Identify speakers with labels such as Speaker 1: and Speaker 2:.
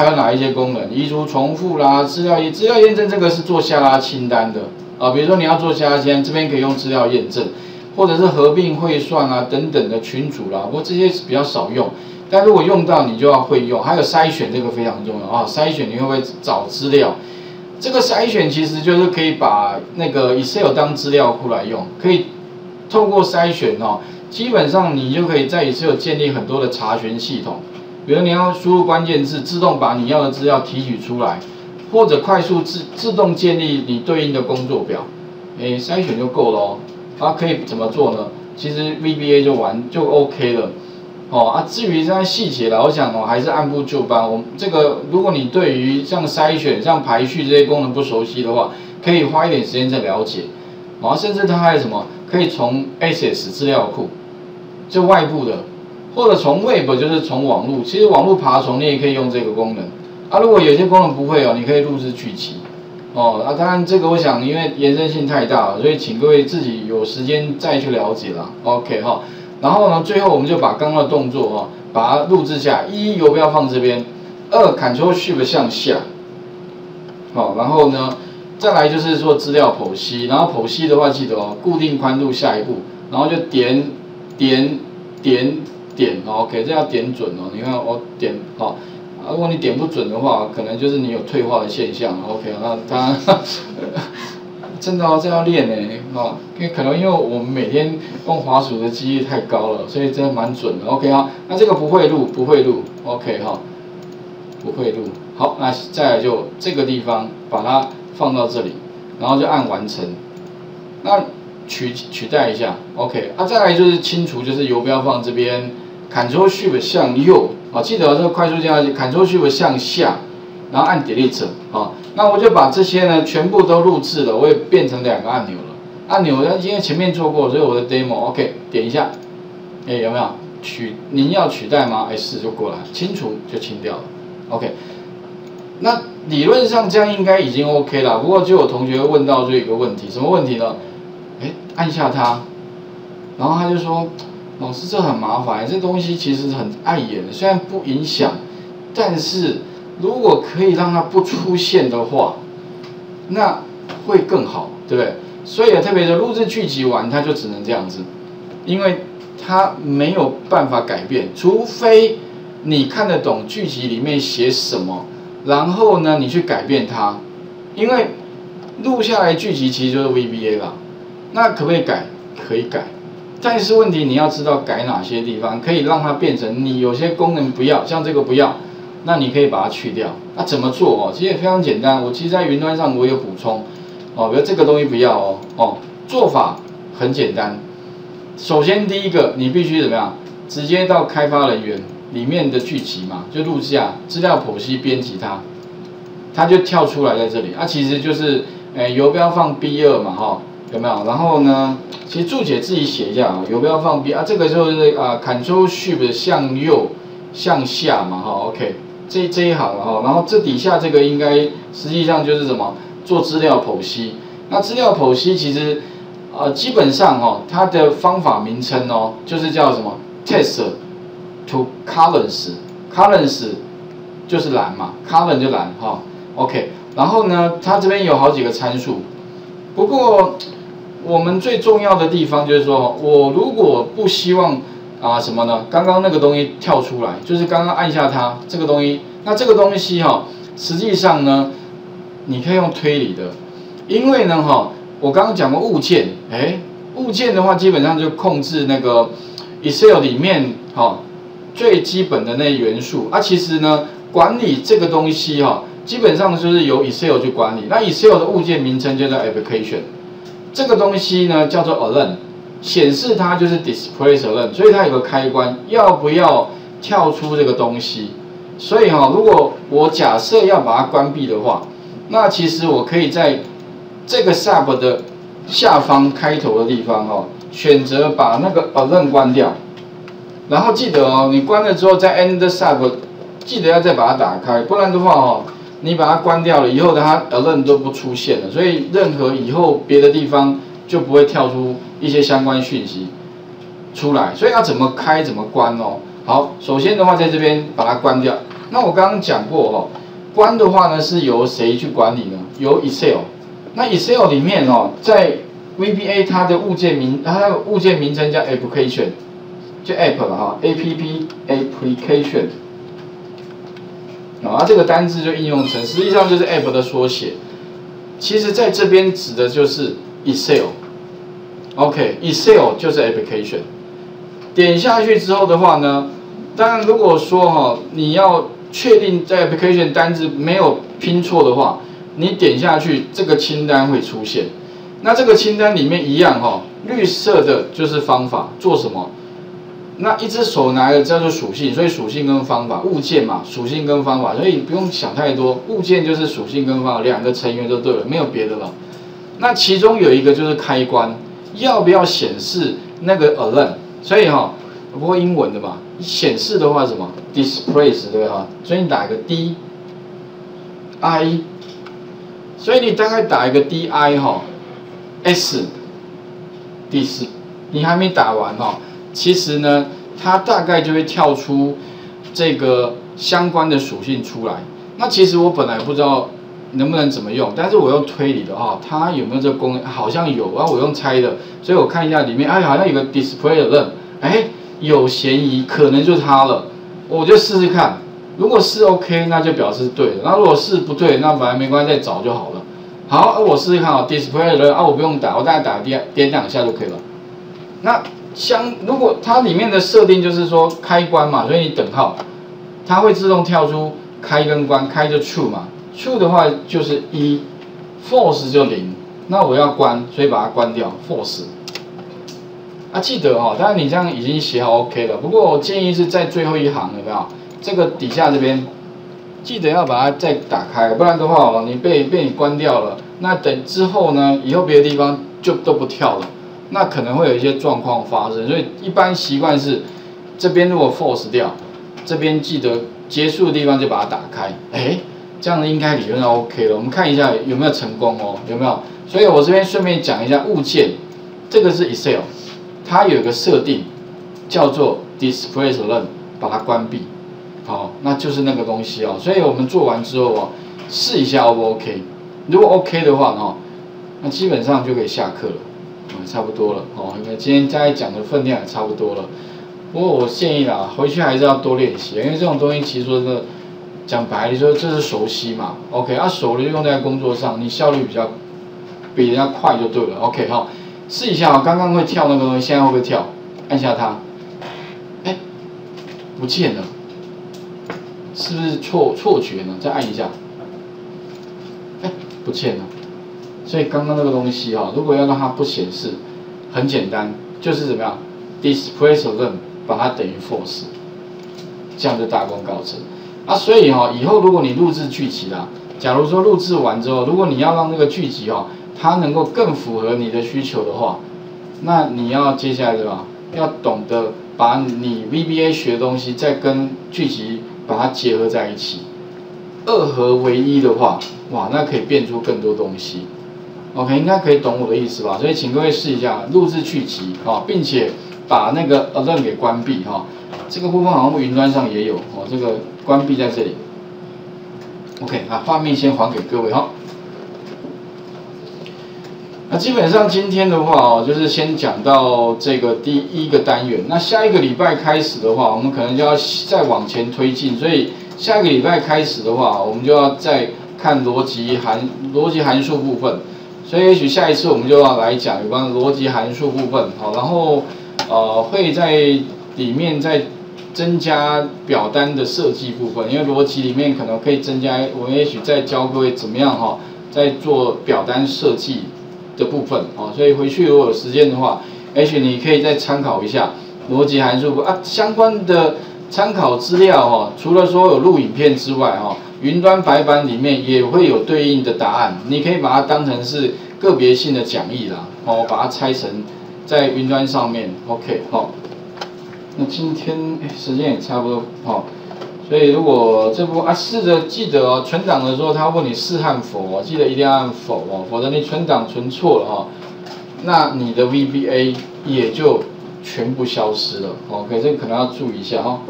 Speaker 1: 还有哪一些功能？移除重复啦，资料验资料验证这个是做下拉清单的啊，比如说你要做下拉清单，这边可以用资料验证，或者是合并汇算啊等等的群组啦，不过这些比较少用，但如果用到你就要会用，还有筛选这个非常重要啊，筛选你会不会找资料？这个筛选其实就是可以把那个 Excel 当资料库来用，可以透过筛选哦，基本上你就可以在 Excel 建立很多的查询系统。比如你要输入关键字，自动把你要的资料提取出来，或者快速自自动建立你对应的工作表，诶，筛选就够了哦。啊可以怎么做呢？其实 VBA 就完就 OK 了。哦啊，至于这些细节了，我想哦还是按部就班。我们这个，如果你对于像筛选、像排序这些功能不熟悉的话，可以花一点时间再了解。然后，甚至它还有什么，可以从 Access 资料库，就外部的。或者从 Web 就是从网络，其实网络爬虫你也可以用这个功能。啊，如果有些功能不会哦，你可以录制取集。哦，啊，当然这个我想因为延伸性太大了，所以请各位自己有时间再去了解啦。OK 哈，然后呢，最后我们就把刚刚的动作哈，把它录制下。一，游标放这边；二，Ctrl Shift 向下。好，然后呢，再来就是做资料剖析。然后剖析的话，记得哦，固定宽度下一步，然后就点点。点，OK，这要点准哦。你看我点，哦，如果你点不准的话，可能就是你有退化的现象，OK。那当然，真的哦，这要练呢，哦，因为可能因为我们每天用滑鼠的几率太高了，所以真的蛮准的，OK 啊。那这个不会录，不会录，OK 哈，不会录。好，那再来就这个地方把它放到这里，然后就按完成。那取取代一下，OK。啊，再来就是清除，就是游标放这边，Ctrl Shift 向右，啊，记得这个快速键下去，Ctrl Shift 向下，然后按 Delete，啊，那我就把这些呢全部都录制了，我也变成两个按钮了。按钮呢，因为前面做过，所以我的 Demo，OK，点一下，哎，有没有取？您要取代吗？哎，是就过来，清除就清掉了，OK。那理论上这样应该已经 OK 了，不过就有同学问到这一个问题，什么问题呢？按下它，然后他就说：“老师，这很麻烦，这东西其实很碍眼。虽然不影响，但是如果可以让它不出现的话，那会更好，对不对？所以特别的录制剧集完，它就只能这样子，因为它没有办法改变，除非你看得懂剧集里面写什么，然后呢，你去改变它，因为录下来剧集其实就是 VBA 了。”那可不可以改？可以改，但是问题你要知道改哪些地方，可以让它变成你有些功能不要，像这个不要，那你可以把它去掉。那怎么做哦？其实也非常简单，我其实在云端上我有补充哦，比如这个东西不要哦哦，做法很简单。首先第一个，你必须怎么样？直接到开发人员里面的聚集嘛，就录下资料剖析编辑它，它就跳出来在这里。啊，其实就是诶，游标放 B 二嘛，哈。有没有？然后呢？其实注解自己写一下啊，游标放 B 啊，这个就是啊，Ctrl Shift 向右向下嘛，哈，OK，这这一行了哈，然后这底下这个应该实际上就是什么？做资料剖析。那资料剖析其实呃基本上哈，它的方法名称哦，就是叫什么？Test to Columns，Columns 就是栏嘛，Column 就栏哈，OK。然后呢，它这边有好几个参数，不过。我们最重要的地方就是说，我如果不希望啊什么呢？刚刚那个东西跳出来，就是刚刚按下它这个东西，那这个东西哈，实际上呢，你可以用推理的，因为呢哈，我刚刚讲过物件，哎，物件的话基本上就控制那个 Excel 里面哈最基本的那元素，啊其实呢管理这个东西哈，基本上就是由 Excel 去管理，那 Excel 的物件名称就叫 Application。这个东西呢叫做 alert，显示它就是 Display alert，所以它有个开关，要不要跳出这个东西？所以哈，如果我假设要把它关闭的话，那其实我可以在这个 Sub 的下方开头的地方哦，选择把那个 alert 关掉，然后记得哦，你关了之后在 End the Sub，记得要再把它打开，不然的话哦。你把它关掉了以后，它 alert 都不出现了，所以任何以后别的地方就不会跳出一些相关讯息出来。所以要怎么开怎么关哦。好，首先的话在这边把它关掉，那我刚刚讲过哦，关的话呢是由谁去管理呢？由 Excel。那 Excel 里面哦，在 VBA 它的物件名，它的物件名称叫 Application，就 App 了哈，App Application。啊，这个单字就应用成，实际上就是 App 的缩写。其实在这边指的就是 Excel。OK，Excel 就是 Application。点下去之后的话呢，当然如果说哈，你要确定在 Application 单字没有拼错的话，你点下去这个清单会出现。那这个清单里面一样哈，绿色的就是方法，做什么？那一只手拿的叫做属性，所以属性跟方法，物件嘛，属性跟方法，所以不用想太多，物件就是属性跟方法两个成员就对了，没有别的了。那其中有一个就是开关，要不要显示那个 alarm？所以哈，不过英文的嘛，显示的话什么？displays 对哈，所以你打一个 D I，所以你大概打一个 D I 哈 S dis，你还没打完哈。其实呢，它大概就会跳出这个相关的属性出来。那其实我本来不知道能不能怎么用，但是我用推理的哦，它有没有这个功能？好像有，然后我用猜的，所以我看一下里面，哎，好像有个 display 的哎，有嫌疑，可能就是它了。我就试试看，如果是 OK，那就表示对的。那如果是不对，那反正没关系，再找就好了。好，我试试看啊，display 的啊，我不用打，我大概打点点两下就可以了。那相如果它里面的设定就是说开关嘛，所以你等号，它会自动跳出开跟关，开就 true 嘛，true 的话就是一，false 就零，那我要关，所以把它关掉，false。啊，记得哈，当然你这样已经写好 OK 了，不过我建议是在最后一行有没有？这个底下这边，记得要把它再打开，不然的话哦，你被被你关掉了，那等之后呢，以后别的地方就都不跳了。那可能会有一些状况发生，所以一般习惯是这边如果 force 掉，这边记得结束的地方就把它打开，哎，这样子应该理论上 OK 了。我们看一下有没有成功哦，有没有？所以我这边顺便讲一下物件，这个是 Excel，它有个设定叫做 Display Run，把它关闭，好，那就是那个东西哦。所以我们做完之后哦，试一下 O 不 OK，如果 OK 的话哦，那基本上就可以下课了。差不多了哦，因为今天再讲的分量也差不多了。不过我建议啦，回去还是要多练习，因为这种东西其实说真的讲白，你说这是熟悉嘛？OK，啊熟了就用在工作上，你效率比较比人家快就对了。OK，好，试一下啊，刚刚会跳那个东西，现在会不会跳？按下它，哎，不见了，是不是错错觉呢？再按一下，哎，不见了。所以刚刚那个东西哈，如果要让它不显示，很简单，就是怎么样，display run 把它等于 false，这样就大功告成。啊，所以哈，以后如果你录制剧集啦，假如说录制完之后，如果你要让那个剧集哈，它能够更符合你的需求的话，那你要接下来对吧？要懂得把你 VBA 学的东西再跟剧集把它结合在一起，二合为一的话，哇，那可以变出更多东西。OK，应该可以懂我的意思吧？所以请各位试一下录制去集啊，并且把那个 a l e r t 给关闭哈。这个部分好像云端上也有哦，这个关闭在这里。OK，啊，画面先还给各位哈。那基本上今天的话哦，就是先讲到这个第一个单元。那下一个礼拜开始的话，我们可能就要再往前推进。所以下一个礼拜开始的话，我们就要再看逻辑函逻辑函数部分。所以也许下一次我们就要来讲有关逻辑函数部分，好，然后呃会在里面再增加表单的设计部分，因为逻辑里面可能可以增加，我们也许再教各位怎么样哈，在做表单设计的部分，哦，所以回去如果有时间的话，也许你可以再参考一下逻辑函数啊相关的参考资料哈，除了说有录影片之外哈。云端白板里面也会有对应的答案，你可以把它当成是个别性的讲义啦，哦，把它拆成在云端上面，OK，好。那今天时间也差不多，好，所以如果这部啊，试着记得哦，存档的时候他问你是和否，记得一定要按否哦，否则你存档存错了哈，那你的 VBA 也就全部消失了，OK，这个可能要注意一下哈。